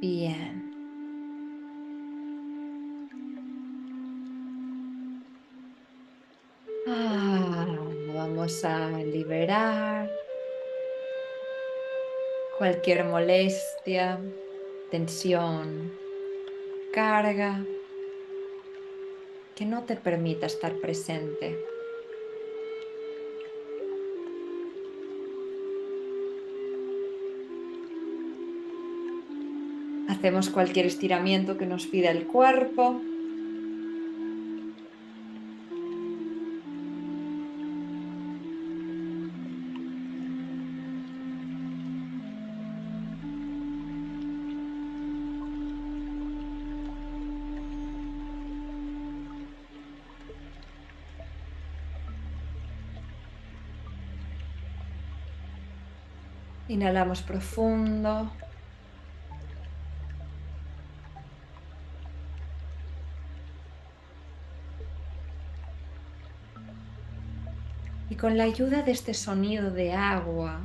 Bien. Ah, vamos a liberar cualquier molestia, tensión, carga que no te permita estar presente. Hacemos cualquier estiramiento que nos pida el cuerpo. Inhalamos profundo. Y con la ayuda de este sonido de agua,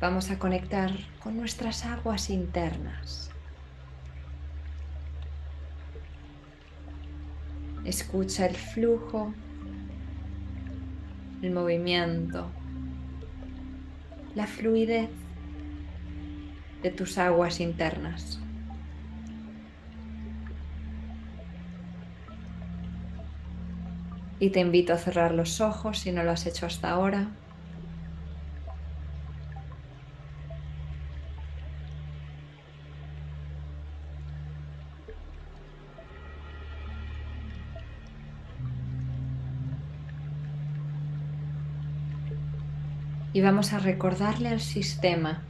vamos a conectar con nuestras aguas internas. Escucha el flujo, el movimiento la fluidez de tus aguas internas. Y te invito a cerrar los ojos si no lo has hecho hasta ahora. y vamos a recordarle al sistema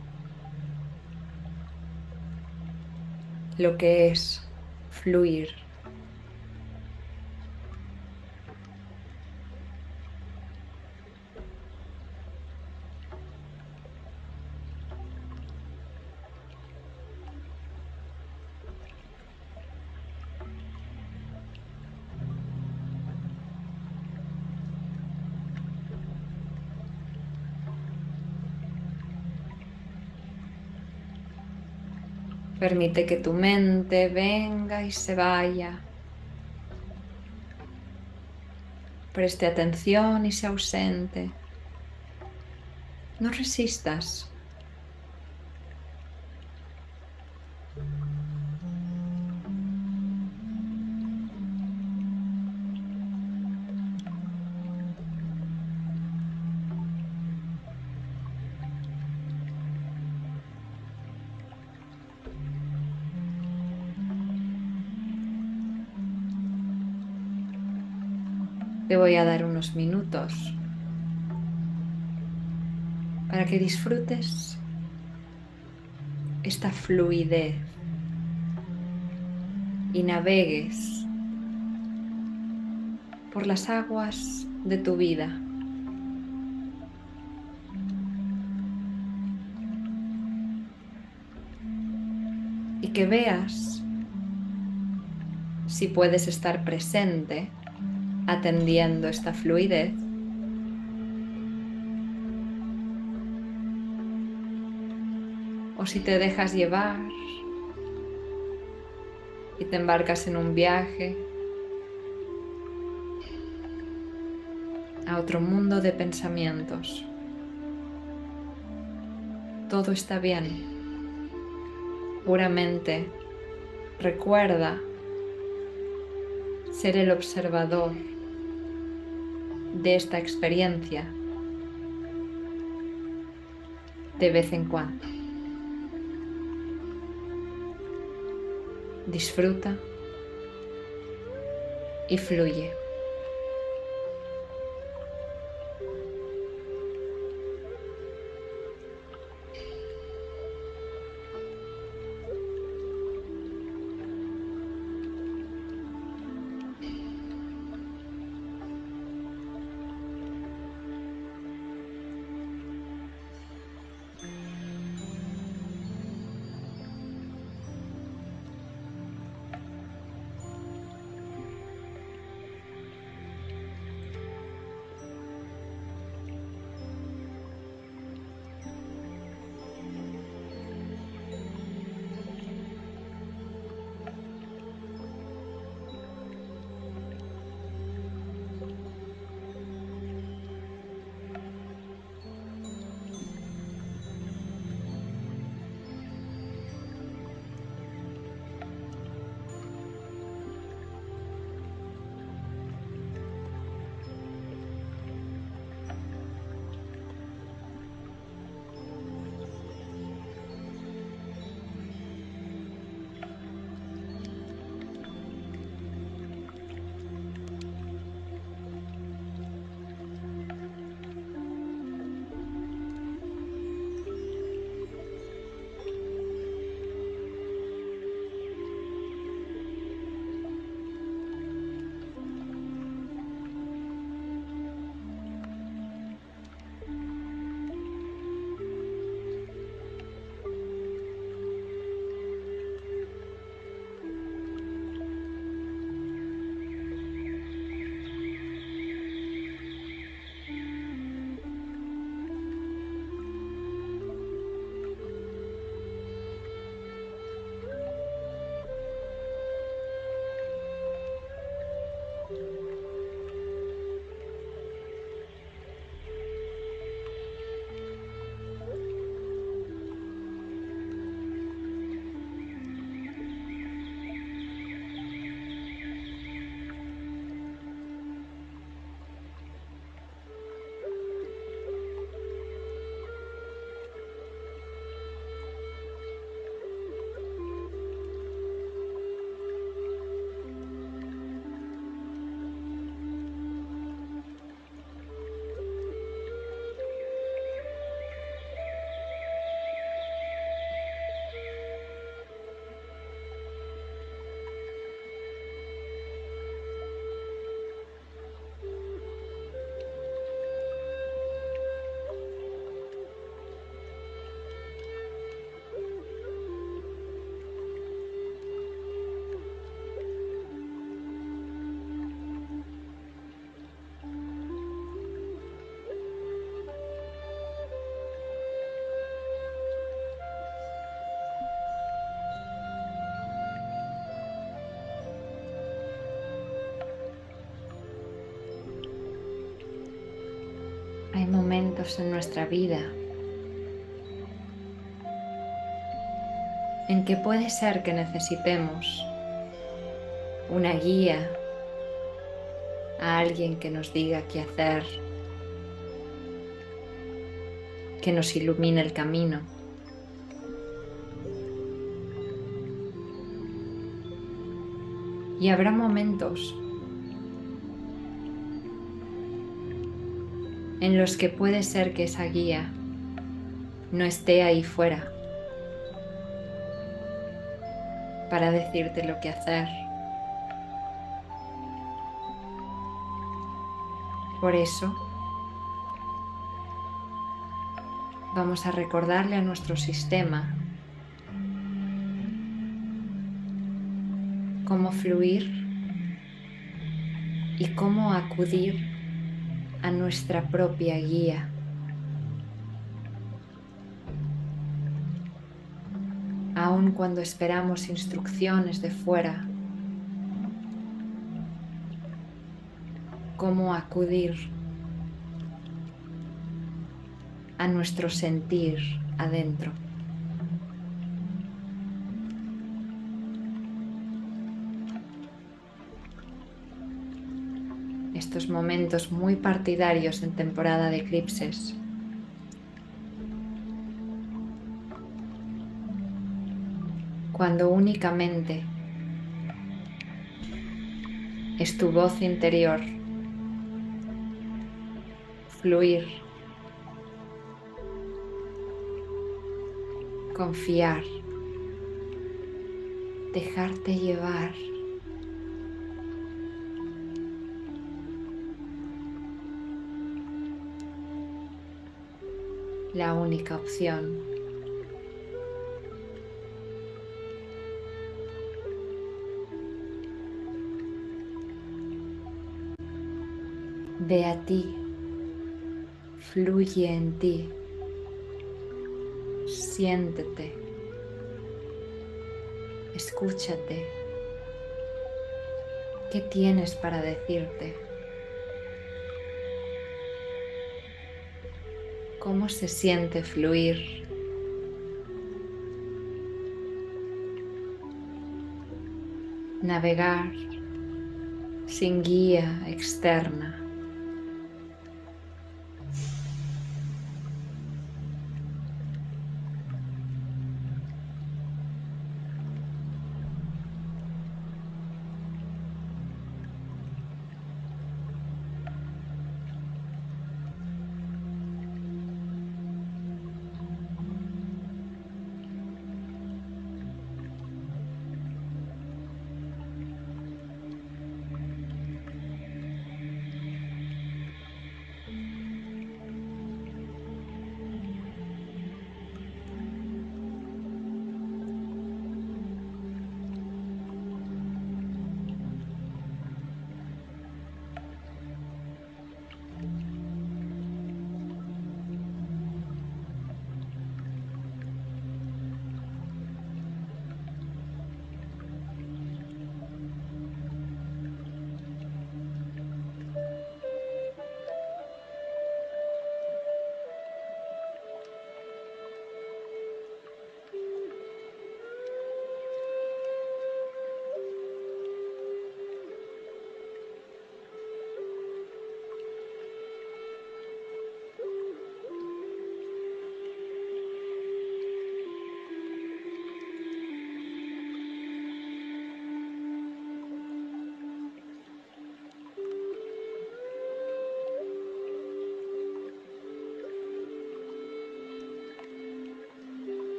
lo que es fluir. Permite que tu mente venga y se vaya. Preste atención y se ausente. No resistas. Te voy a dar unos minutos para que disfrutes esta fluidez y navegues por las aguas de tu vida. Y que veas si puedes estar presente atendiendo esta fluidez. O si te dejas llevar y te embarcas en un viaje a otro mundo de pensamientos. Todo está bien. Puramente recuerda ser el observador de esta experiencia de vez en cuando. Disfruta y fluye. En nuestra vida en que puede ser que necesitemos una guía, a alguien que nos diga qué hacer, que nos ilumine el camino. Y habrá momentos en los que puede ser que esa guía no esté ahí fuera para decirte lo que hacer. Por eso, vamos a recordarle a nuestro sistema cómo fluir y cómo acudir a nuestra propia guía. Aun cuando esperamos instrucciones de fuera, cómo acudir a nuestro sentir adentro. Estos momentos muy partidarios en temporada de eclipses. Cuando únicamente es tu voz interior fluir confiar, dejarte llevar. La única opción. Ve a ti, fluye en ti siéntete, escúchate. ¿Qué tienes para decirte? ¿Cómo se siente fluir? Navegar sin guía externa.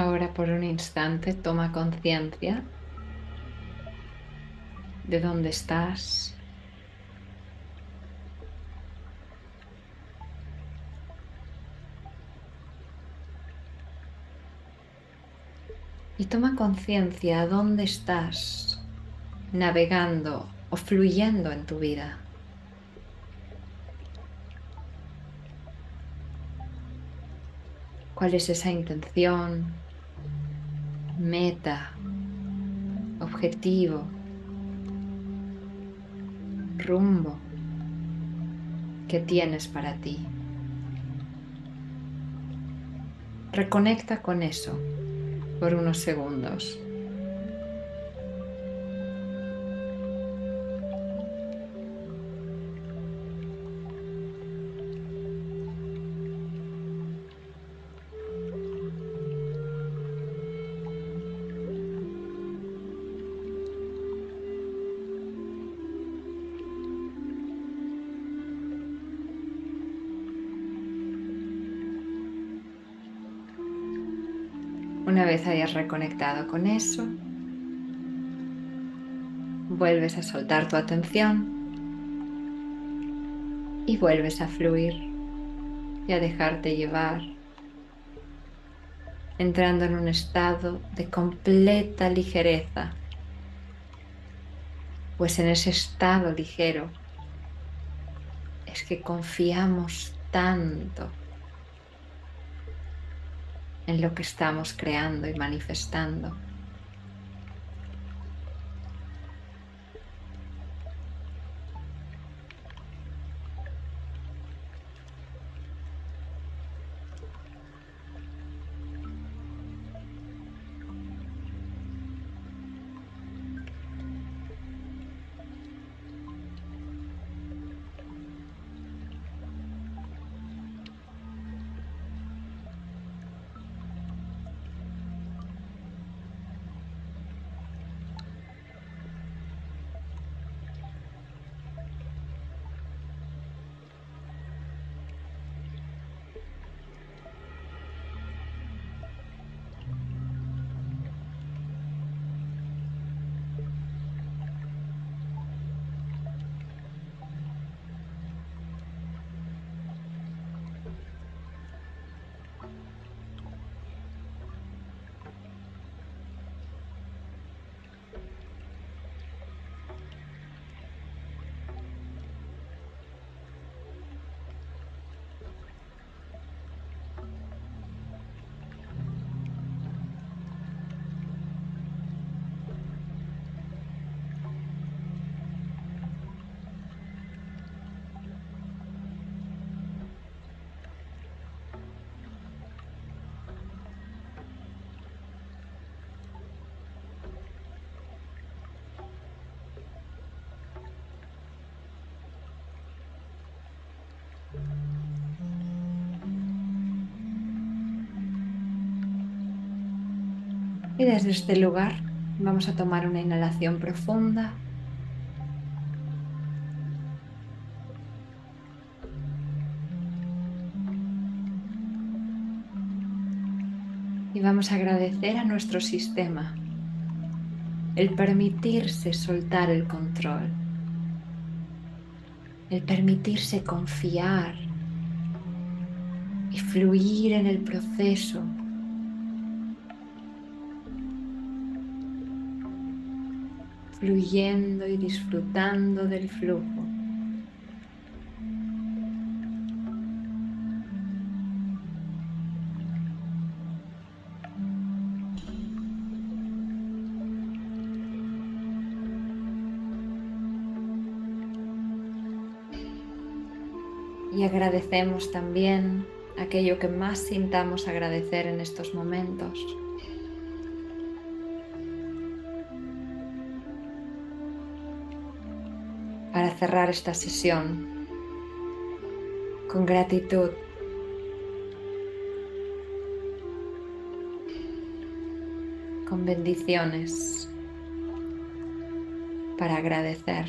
Ahora por un instante toma conciencia de dónde estás. Y toma conciencia dónde estás navegando o fluyendo en tu vida. ¿Cuál es esa intención, meta, objetivo, rumbo que tienes para ti? Reconecta con eso por unos segundos. Una vez hayas reconectado con eso, vuelves a soltar tu atención y vuelves a fluir y a dejarte llevar, entrando en un estado de completa ligereza, pues en ese estado ligero es que confiamos tanto en lo que estamos creando y manifestando. Y desde este lugar vamos a tomar una inhalación profunda. Y vamos a agradecer a nuestro sistema el permitirse soltar el control, el permitirse confiar y fluir en el proceso fluyendo y disfrutando del flujo. Y agradecemos también aquello que más sintamos agradecer en estos momentos. Cerrar esta sesión con gratitud. con bendiciones para agradecer.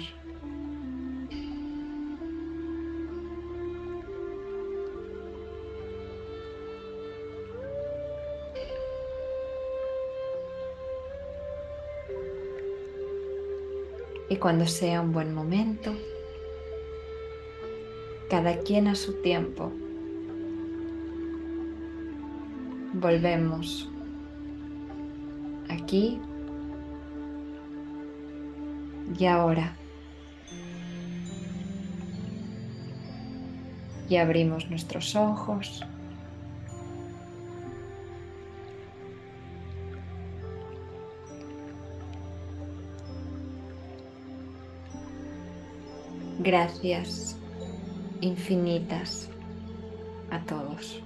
Y cuando sea un buen momento, cada quien a su tiempo, volvemos aquí y ahora. Y abrimos nuestros ojos. Gracias infinitas a todos.